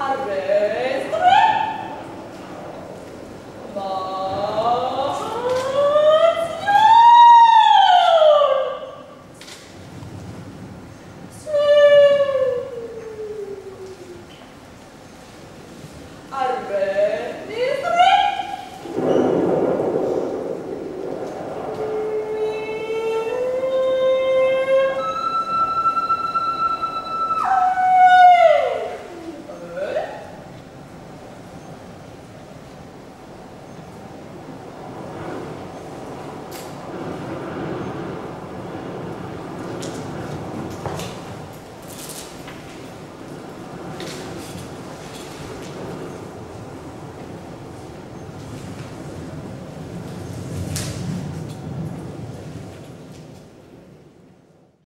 Arre.